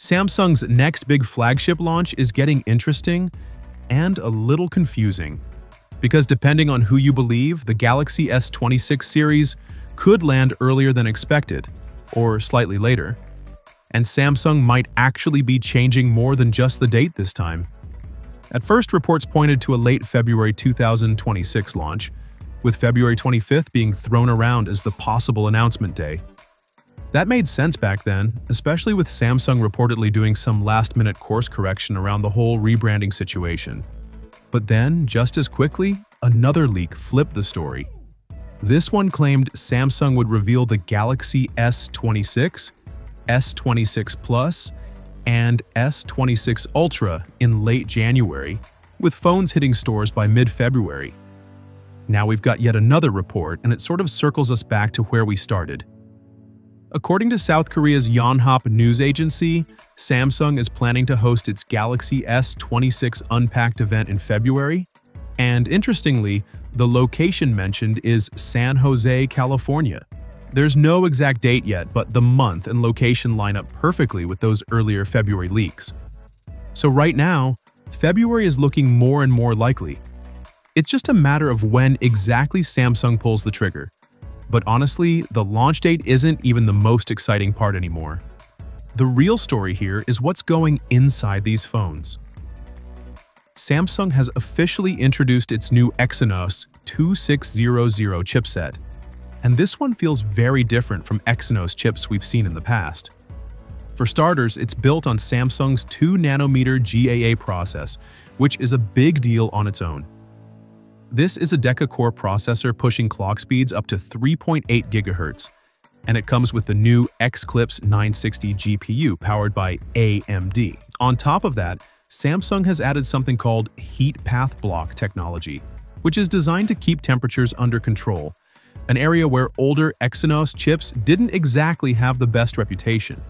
Samsung's next big flagship launch is getting interesting and a little confusing. Because depending on who you believe, the Galaxy S26 series could land earlier than expected, or slightly later. And Samsung might actually be changing more than just the date this time. At first, reports pointed to a late February 2026 launch, with February 25th being thrown around as the possible announcement day. That made sense back then, especially with Samsung reportedly doing some last-minute course correction around the whole rebranding situation. But then, just as quickly, another leak flipped the story. This one claimed Samsung would reveal the Galaxy S26, S26 Plus, and S26 Ultra in late January, with phones hitting stores by mid-February. Now we've got yet another report, and it sort of circles us back to where we started. According to South Korea's Yonhap news agency, Samsung is planning to host its Galaxy S26 Unpacked event in February. And interestingly, the location mentioned is San Jose, California. There's no exact date yet, but the month and location line up perfectly with those earlier February leaks. So right now, February is looking more and more likely. It's just a matter of when exactly Samsung pulls the trigger. But honestly, the launch date isn't even the most exciting part anymore. The real story here is what's going inside these phones. Samsung has officially introduced its new Exynos 2600 chipset, and this one feels very different from Exynos chips we've seen in the past. For starters, it's built on Samsung's 2nm GAA process, which is a big deal on its own. This is a Deca-core processor pushing clock speeds up to 3.8 GHz, and it comes with the new Xclipse 960 GPU powered by AMD. On top of that, Samsung has added something called heat path block technology, which is designed to keep temperatures under control, an area where older Exynos chips didn't exactly have the best reputation.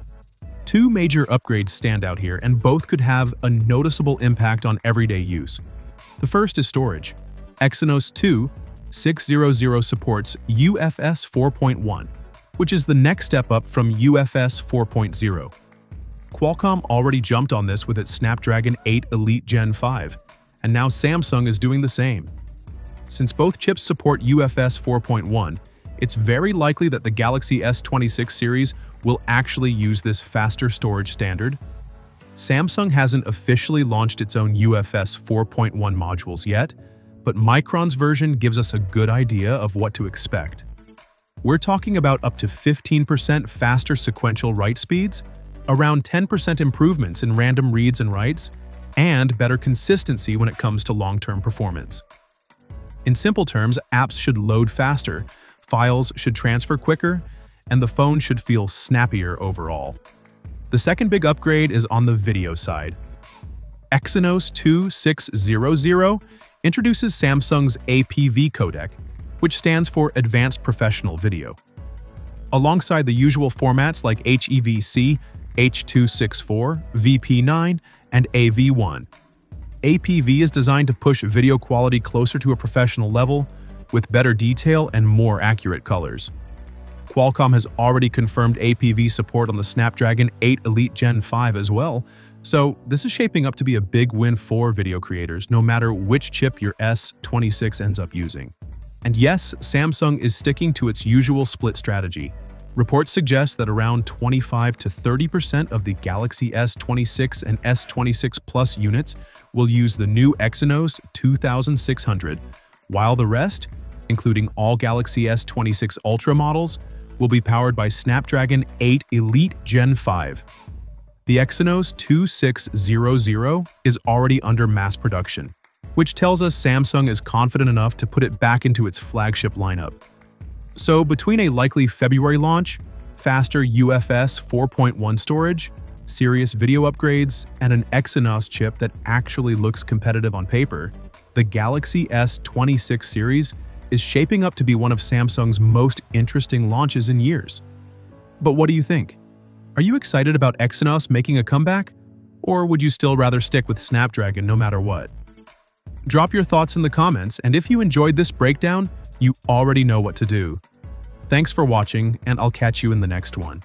Two major upgrades stand out here, and both could have a noticeable impact on everyday use. The first is storage. Exynos 2 600 supports UFS 4.1, which is the next step up from UFS 4.0. Qualcomm already jumped on this with its Snapdragon 8 Elite Gen 5, and now Samsung is doing the same. Since both chips support UFS 4.1, it's very likely that the Galaxy S26 series will actually use this faster storage standard. Samsung hasn't officially launched its own UFS 4.1 modules yet, but Micron's version gives us a good idea of what to expect. We're talking about up to 15% faster sequential write speeds, around 10% improvements in random reads and writes, and better consistency when it comes to long-term performance. In simple terms, apps should load faster, files should transfer quicker, and the phone should feel snappier overall. The second big upgrade is on the video side. Exynos 2600 introduces Samsung's APV codec, which stands for Advanced Professional Video. Alongside the usual formats like HEVC, H.264, VP9, and AV1, APV is designed to push video quality closer to a professional level with better detail and more accurate colors. Qualcomm has already confirmed APV support on the Snapdragon 8 Elite Gen 5 as well, so this is shaping up to be a big win for video creators, no matter which chip your S26 ends up using. And yes, Samsung is sticking to its usual split strategy. Reports suggest that around 25 to 30% of the Galaxy S26 and S26 Plus units will use the new Exynos 2600, while the rest, including all Galaxy S26 Ultra models, will be powered by Snapdragon 8 Elite Gen 5. The Exynos 2600 is already under mass production, which tells us Samsung is confident enough to put it back into its flagship lineup. So between a likely February launch, faster UFS 4.1 storage, serious video upgrades, and an Exynos chip that actually looks competitive on paper, the Galaxy S26 series is shaping up to be one of Samsung's most interesting launches in years. But what do you think? Are you excited about Exynos making a comeback? Or would you still rather stick with Snapdragon no matter what? Drop your thoughts in the comments, and if you enjoyed this breakdown, you already know what to do. Thanks for watching, and I'll catch you in the next one.